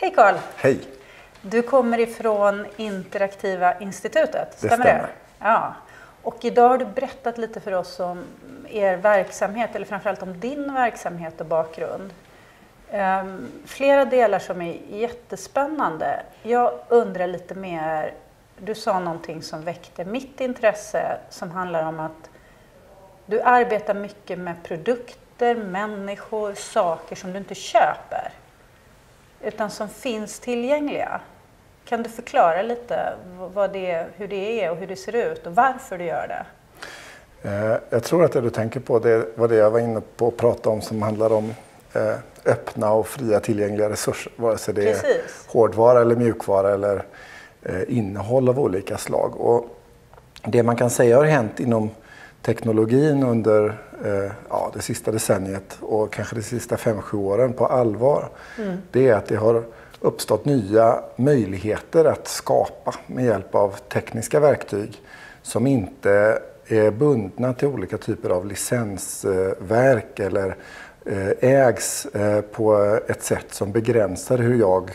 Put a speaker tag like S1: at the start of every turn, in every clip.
S1: Hej Karl!
S2: Hej!
S1: Du kommer ifrån Interaktiva institutet,
S2: Det
S1: stämmer
S2: stämmer.
S1: Ja. Och idag har du berättat lite för oss om er verksamhet, eller framförallt om din verksamhet och bakgrund. Ehm, flera delar som är jättespännande. Jag undrar lite mer, du sa någonting som väckte mitt intresse som handlar om att du arbetar mycket med produkter, människor, saker som du inte köper utan som finns tillgängliga. Kan du förklara lite vad det är, hur det är och hur det ser ut och varför du gör det?
S2: Eh, Jag tror att det du tänker på det var det jag var inne på att prata om som handlar om eh, öppna och fria tillgängliga resurser. Vare sig det är
S1: Precis.
S2: hårdvara eller mjukvara eller eh, innehåll av olika slag. Och det man kan säga har hänt inom teknologin under eh, ja, det sista decenniet och kanske de sista fem sju åren på allvar. Det är att det har uppstått nya möjligheter att skapa med hjälp av tekniska verktyg som inte är bundna till olika typer av licensverk eller eh, ägs eh, på ett sätt som begränsar hur jag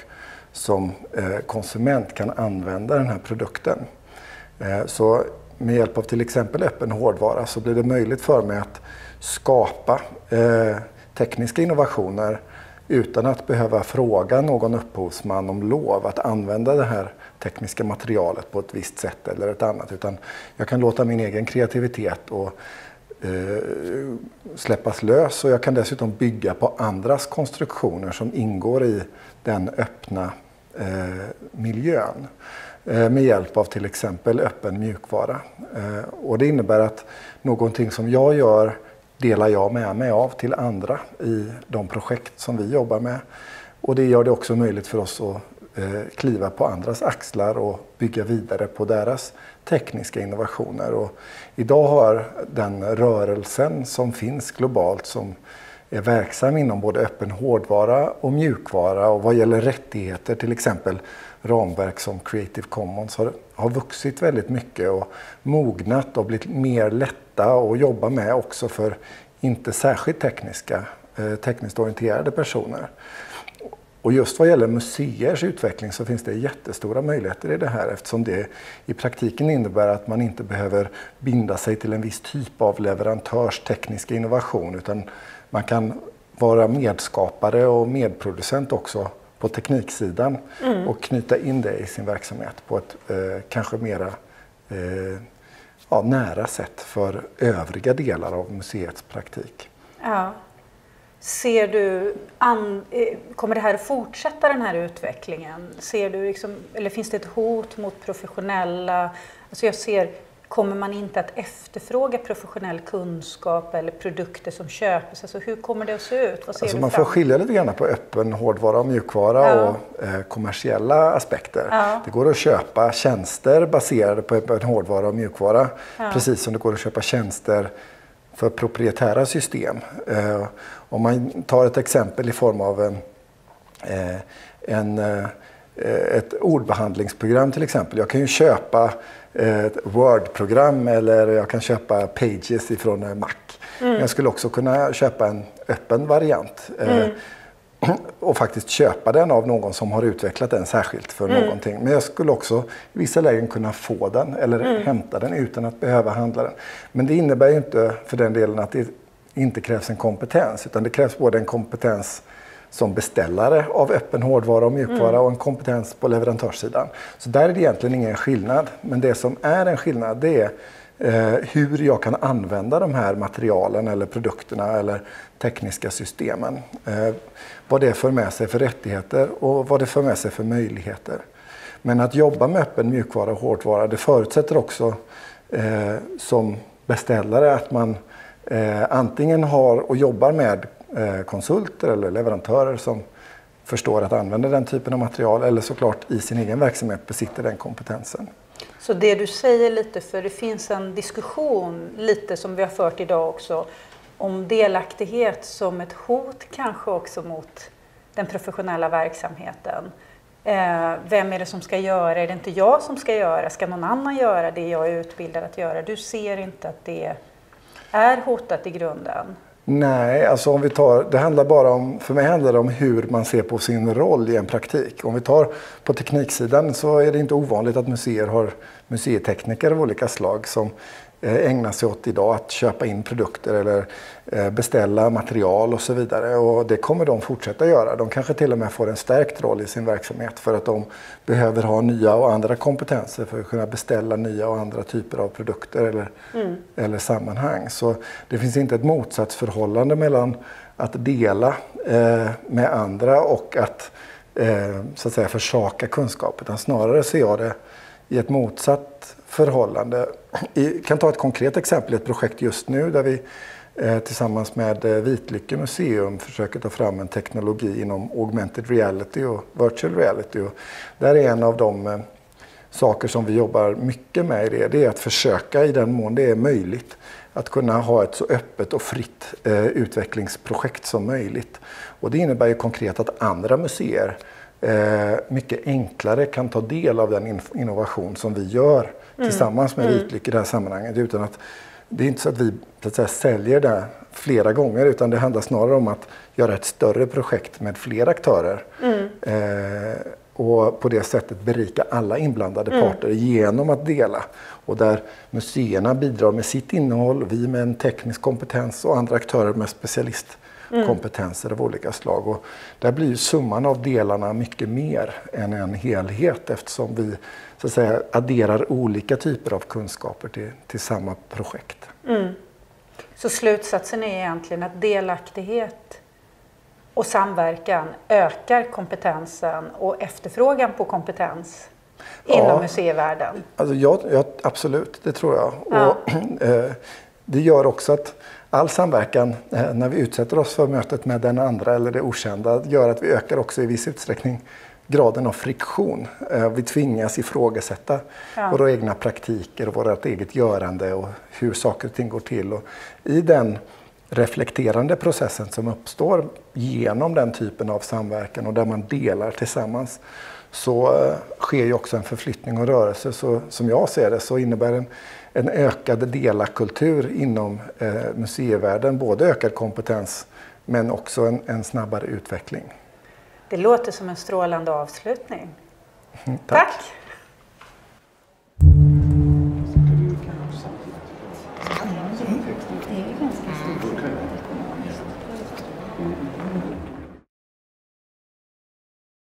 S2: som eh, konsument kan använda den här produkten. Så med hjälp av till exempel öppen hårdvara så blir det möjligt för mig att skapa eh, tekniska innovationer utan att behöva fråga någon upphovsman om lov att använda det här tekniska materialet på ett visst sätt eller ett annat. Utan jag kan låta min egen kreativitet och eh, släppas lös och jag kan dessutom bygga på andras konstruktioner som ingår i den öppna eh, miljön Eh, med hjälp av till exempel öppen mjukvara. Eh, och det innebär att någonting som jag gör delar jag med mig av till andra i de projekt som vi jobbar med. Och det gör det också möjligt för oss att eh, kliva på andras axlar och bygga vidare på deras tekniska innovationer. Och idag har den rörelsen som finns globalt som är verksam inom både öppen hårdvara och mjukvara och vad gäller rättigheter, till exempel ramverk som Creative Commons har, har vuxit väldigt mycket och mognat och blivit mer lätta att jobba med också för inte särskilt tekniska, eh, tekniskt orienterade personer. Och just vad gäller museers utveckling så finns det jättestora möjligheter i det här eftersom det i praktiken innebär att man inte behöver binda sig till en viss typ av leverantörs tekniska innovation utan man kan vara medskapare och medproducent också på tekniksidan och knyta in det i sin verksamhet på ett eh, kanske mera eh, ja, nära sätt för övriga delar av museets praktik.
S1: Ja. Ser du, an, eh, kommer det här fortsätta den här utvecklingen? Ser du liksom, eller finns det ett hot mot professionella, alltså jag ser, kommer man inte att efterfråga professionell kunskap eller produkter som köps? Alltså hur kommer det att se ut?
S2: Alltså man får skilja lite grann på öppen hårdvara och mjukvara
S1: Ja.
S2: och eh, kommersiella aspekter.
S1: Ja.
S2: Det går att köpa tjänster baserade på öppen hårdvara och mjukvara. Precis som det går att köpa tjänster för proprietära system. Eh, om man tar ett exempel i form av en, eh, en, eh, ett ordbehandlingsprogram till exempel. Jag kan ju köpa ett Word-program eller jag kan köpa Pages ifrån eh, Mac. Men jag skulle också kunna köpa en öppen variant. eh, och faktiskt köpa den av någon som har utvecklat den särskilt för någonting. Men jag skulle också i vissa lägen kunna få den eller hämta den utan att behöva handla den. Men det innebär ju inte för den delen att det inte krävs en kompetens utan det krävs både en kompetens som beställare av öppen hårdvara och mjukvara och en kompetens på leverantörssidan. Så där är det egentligen ingen skillnad. Men det som är en skillnad det är eh, hur jag kan använda de här materialen eller produkterna eller tekniska systemen. Eh, vad det för med sig för rättigheter och vad det för med sig för möjligheter. Men att jobba med öppen mjukvara och hårdvara det förutsätter också eh, som beställare att man eh, antingen har och jobbar med Eh, konsulter eller leverantörer som förstår att använda den typen av material eller såklart i sin egen verksamhet besitter den kompetensen.
S1: Så det du säger lite, för det finns en diskussion lite som vi har fört idag också, om delaktighet som ett hot kanske också mot den professionella verksamheten. Eh, vem är det som ska göra? Är det inte jag som ska göra? Ska någon annan göra det jag är utbildad att göra? Du ser inte att det är hotat i grunden?
S2: Nej, alltså om vi tar, det handlar bara om, för mig handlar det om hur man ser på sin roll i en praktik. Om vi tar på tekniksidan så är det inte ovanligt att museer har museitekniker av olika slag som Eh, ägna sig åt idag, att köpa in produkter eller eh, beställa material och så vidare. Och det kommer de fortsätta göra. De kanske till och med får en stärkt roll i sin verksamhet för att de behöver ha nya och andra kompetenser för att kunna beställa nya och andra typer av produkter eller, mm. eller sammanhang. Så det finns inte ett motsatsförhållande mellan att dela eh, med andra och att så att säga försaka kunskap. Utan snarare ser jag det i ett motsatt förhållande. Jag kan ta ett konkret exempel, ett projekt just nu där vi eh, tillsammans med eh, Vitlycke museum försöker ta fram en teknologi inom augmented reality och virtual reality. Och där är en av de eh, saker som vi jobbar mycket med i det, det är att försöka i den mån det är möjligt att kunna ha ett så öppet och fritt eh, utvecklingsprojekt som möjligt. Och det innebär ju konkret att andra museer mycket enklare kan ta del av den innovation som vi gör mm. tillsammans med mm. i det här sammanhanget. Utan att, det är inte så att vi så att säga, säljer det flera gånger utan det handlar snarare om att göra ett större projekt med fler aktörer. Mm. Eh, och på det sättet berika alla inblandade mm. parter genom att dela. Och där museerna bidrar med sitt innehåll, vi med en teknisk kompetens och andra aktörer med specialist mm. kompetenser av olika slag. Och där blir ju summan av delarna mycket mer än en helhet eftersom vi så att säga, adderar olika typer av kunskaper till, till samma projekt. Mm.
S1: Så slutsatsen är egentligen att delaktighet och samverkan ökar kompetensen och efterfrågan på kompetens ja, inom museivärlden?
S2: Alltså ja, ja, absolut, det tror jag. Ja. Och, eh, det gör också att all samverkan eh, när vi utsätter oss för mötet med den andra eller det okända gör att vi ökar också i viss utsträckning graden av friktion. Eh, vi tvingas ifrågasätta ja. våra egna praktiker och vårt eget görande och hur saker och ting går till. Och I den reflekterande processen som uppstår genom den typen av samverkan och där man delar tillsammans så eh, sker ju också en förflyttning och rörelse. Så som jag ser det så innebär en en ökad delakultur inom eh, museivärlden. Både ökad kompetens men också en, en snabbare utveckling.
S1: Det låter som en strålande avslutning.
S2: Tack. Tack.